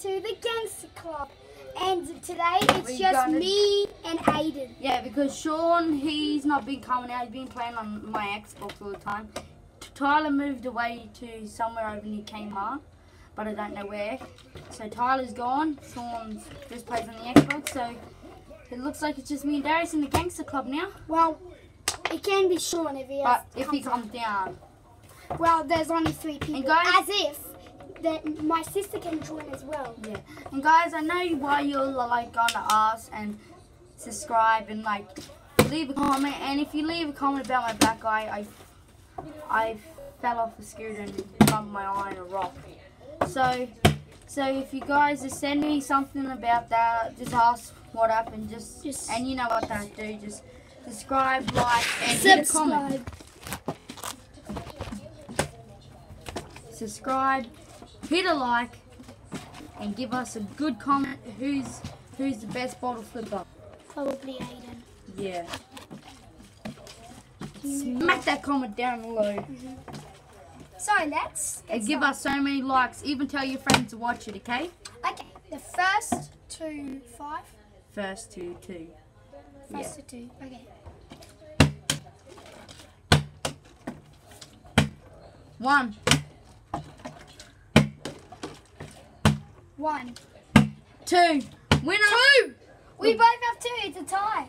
to the Gangster Club. And today it's We just me and Aiden. Yeah, because Sean, he's not been coming out. He's been playing on my Xbox all the time. Tyler moved away to somewhere over near Kmart, but I don't know where. So Tyler's gone. Sean just plays on the Xbox. So it looks like it's just me and Darius in the Gangster Club now. Well, it can be Sean if he has But if he comes down, Well, there's only three people. guys- As if that my sister can join as well. yeah. And guys, I know why you're like gonna ask and subscribe and like leave a comment. And if you leave a comment about my black eye, I I fell off a scooter and bumped my eye on a rock. So, so if you guys just send me something about that, just ask what happened. Just, Just- and you know what to do. Just subscribe, like, and a comment. Subscribe. Hit a like, and give us a good comment. Who's who's the best bottle flipper? Probably Aiden. Yeah. Smack that comment down below. Mm-hmm. So let's. And give us so many likes. Even tell your friends to watch it, okay? Okay, the first to five. First two, two. First to two. Okay. One, One. two. Winner! Two! We both have two, it's a tie.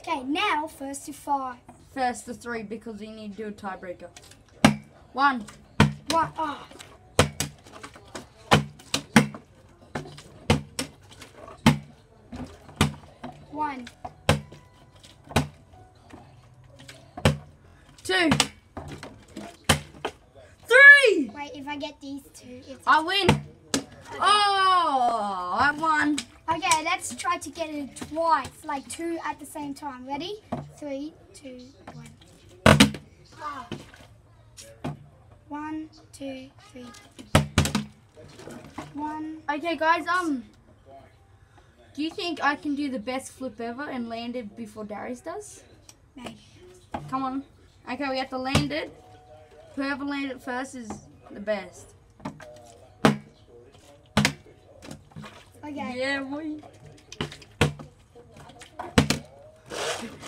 Okay, now first to five. First to three because we need to do a tiebreaker. One, One. Oh. One. two, three! Wait, if I get these two, it's. I win! Oh, I won. Okay, let's try to get it twice, like two at the same time. Ready? Three, two, one. Ah. One, two, three. One. Okay, guys, um, do you think I can do the best flip ever and land it before Darius does? Maybe. Come on. Okay, we have to land it. Whoever landed it first is the best. Okay. Yeah, boy.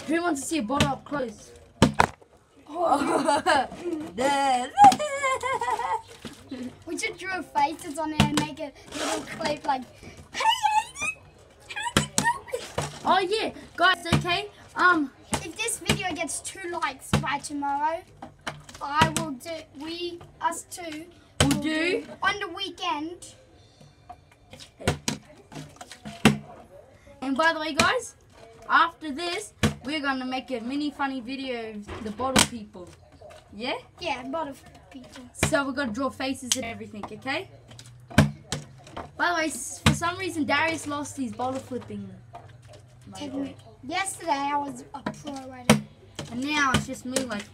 Who wants to see a bottle up close? Oh. We should draw faces on it and make a little clip like, hey, Aiden, how's it going? oh yeah, guys. Okay. Um. If this video gets two likes by tomorrow, I will do, we, us two, We'll will do. on the weekend. And by the way, guys, after this, we're gonna make a mini funny video of the bottle people. Yeah. Yeah, bottle people. So we're gonna draw faces and everything, okay? By the way, for some reason Darius lost his bottle flipping. Technique. Yesterday I was a pro at it. And now it's just me like,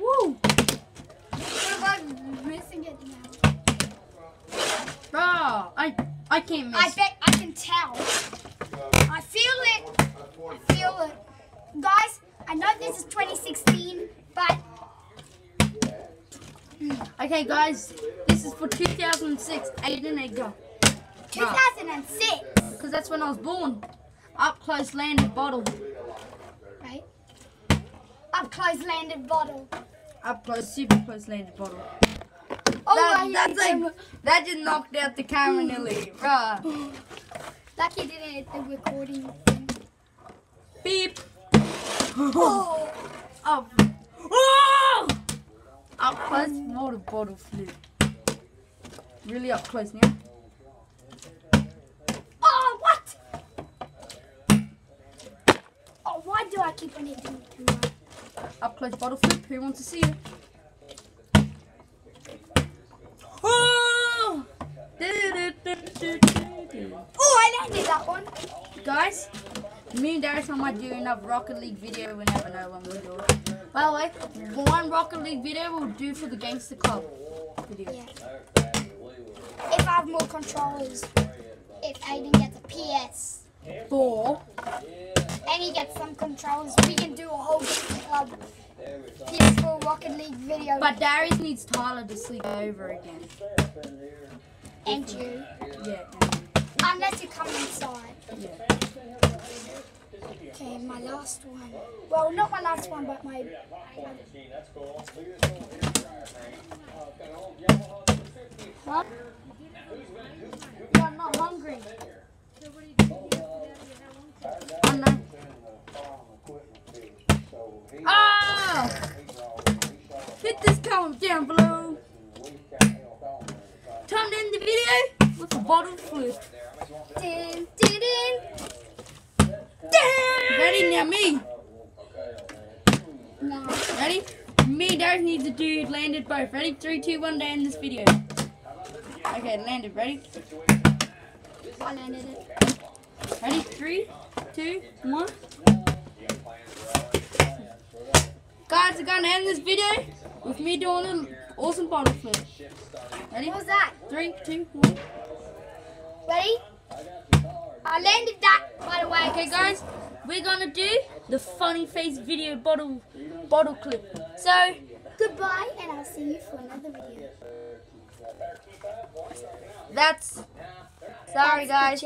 woo! About missing it now? Bro, I I can't miss. I bet I can tell. I feel it. I feel it. Guys, I know this is 2016, but hmm. Okay, guys, this is for 2006 Aiden Edgar. 2006, Because that's when I was born. Up close landed bottle. right? Up close landed bottle. Up close, super close landed bottle. Oh, that, hit like, that just knocked out the camera hmm. nearly. Bruh. Lucky didn't hit the recording thing. Beep. Oh, Up. Oh! Up close water bottle flip. Really up close now. oh, what? Oh, why do I keep on hitting the camera? Up close bottle flip. Who wants to see it? That one. Guys, me and Darius might do another Rocket League video. We never know when we'll do it. By the way, one Rocket League video we'll do for the Gangster Club video. Yeah. If I have more controllers, if Aiden gets a PS Four. and he gets some controllers, we can do a whole club PS4 Rocket League video. But Darius needs Tyler to sleep over again. and you. Yeah. Unless you come inside. Okay, my last one. Well, not my last one, but my. What? I'm not hungry. I know. Ah! Hit this comment down below. Time to end the video with a bottle flip. Din, din, din. Ready now, me. No. Ready? Me, Darius needs to do landed both. Ready? Three, two, one. To end this video. Okay, landed. Ready? I landed it. Ready? Three, two, one. Guys, we're gonna end this video with me doing an awesome bottle flip. Ready? What was that? Three, two, one. Ready? I landed that, by the way. Okay, guys, we're gonna do the funny face video bottle bottle clip. So, Goodbye, and I'll see you for another video. that's sorry, guys.